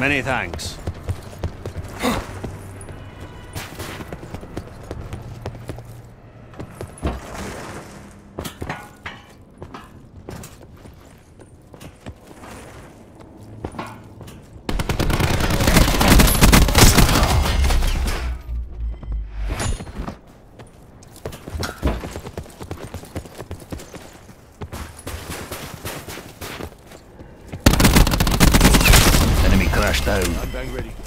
Many thanks. Enemy crashed down.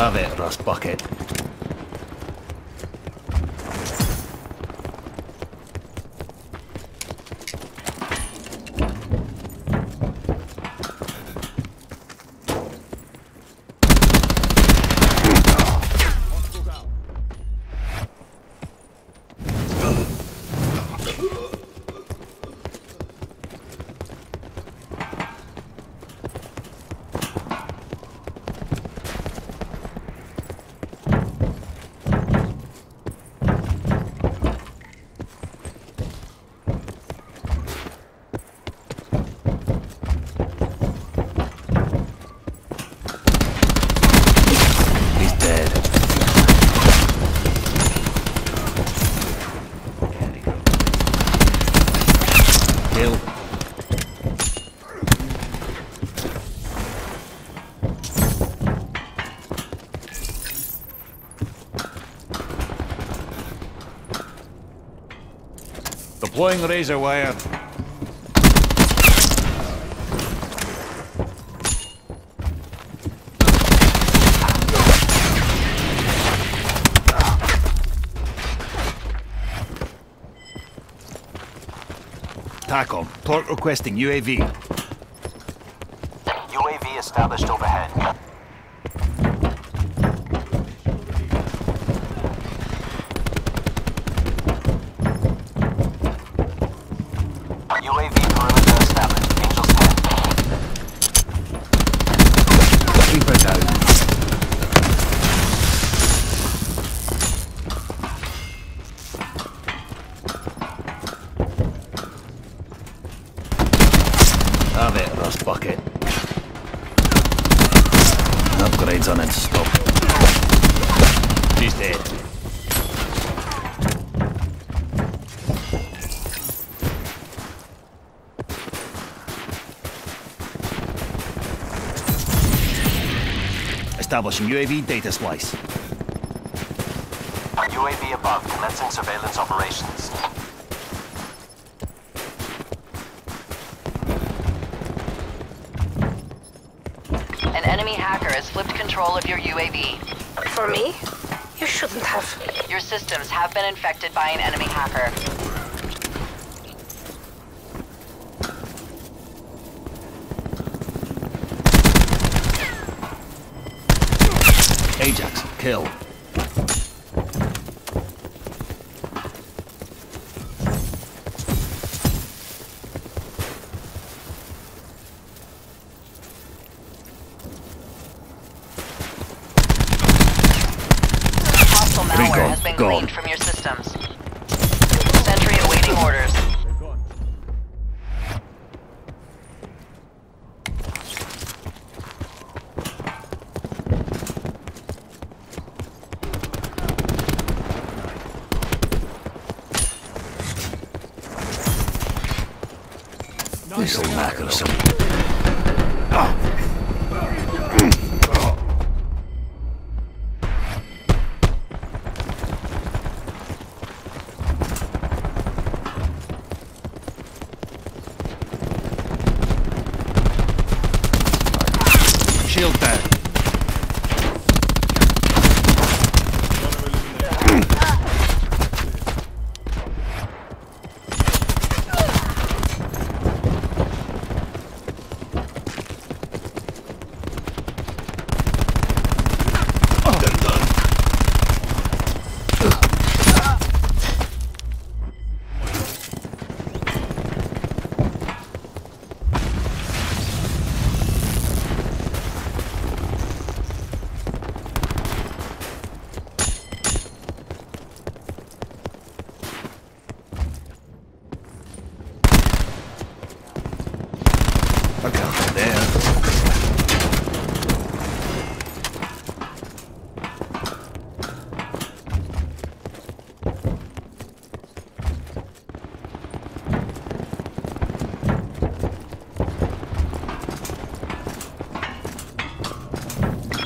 Have it, Rust Bucket. Hostiles out. He's dead. Kill. Deploying razor wire. TACOM. Torque requesting UAV. UAV established overhead. UAV perimeter established. Angels 10. Reaper down. Have it, Rust Bucket. Upgrades on in stock. He's dead. Establishing UAV data splice. UAV above. Commencing surveillance operations. An enemy hacker has flipped control of your UAV. For me? You shouldn't have. Your systems have been infected by an enemy hacker. Kill. Hostile malware has been gone. cleaned from your systems. This'll knacker some. Shield down. One eliminated. I can't get there.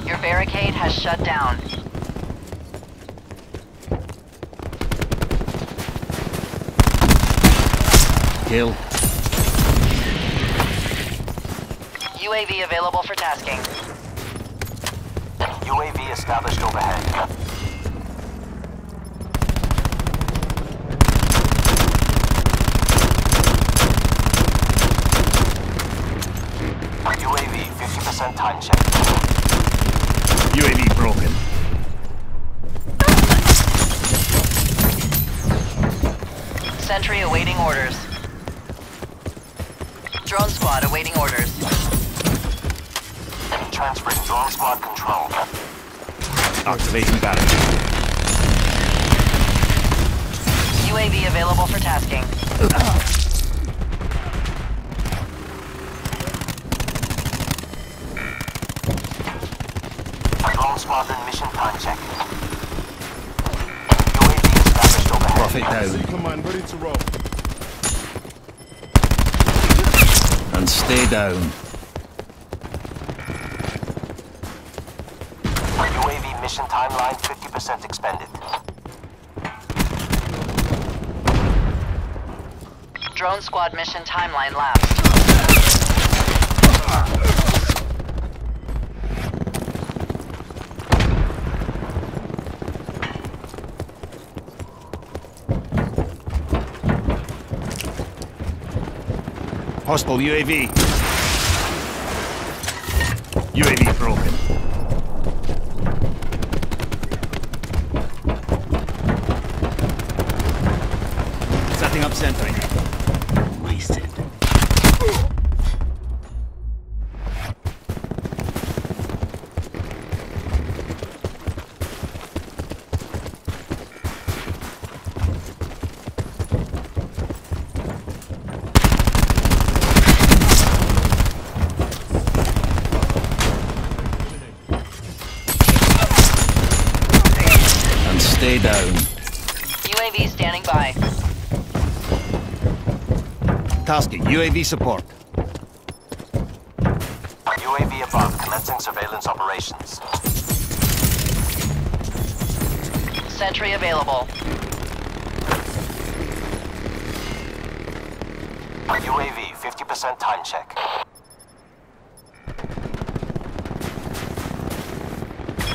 Your barricade has shut down. Kill. UAV available for tasking. UAV established overhead. UAV 50% time check. UAV broken. Sentry awaiting orders. Drone squad awaiting orders. Transferring drone squad control. Activating barrage. UAV available for tasking. Drone squadron mission time check. UAV established overhead. Prophet down. C command ready to roll. And stay down. UAV mission timeline 50% expended. Drone squad mission timeline lapsed. Hostile UAV. UAV broken. Setting up sentry. Tasking UAV support. UAV above, commencing surveillance operations. Sentry available. UAV 50% time check.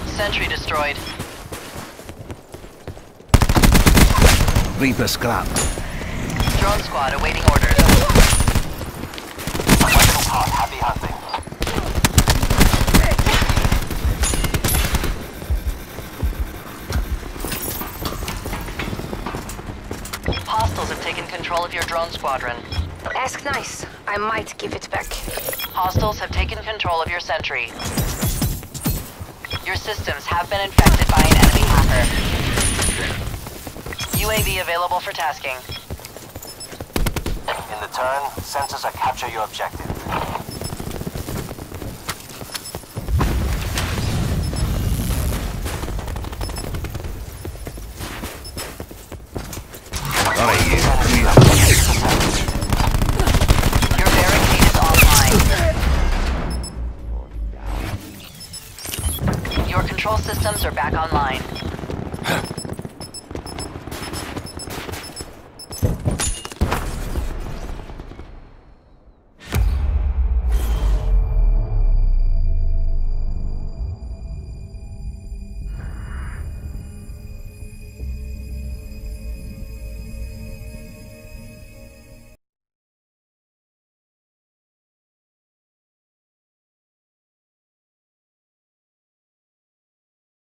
Sentry destroyed. Reaper scrap. Drone squad awaiting orders. Hunting. Hostiles have taken control of your drone squadron. Ask nice. I might give it back. Hostiles have taken control of your sentry. Your systems have been infected by an enemy hacker. UAV available for tasking. In the turn, sensors are capture your objective. Systems are back online.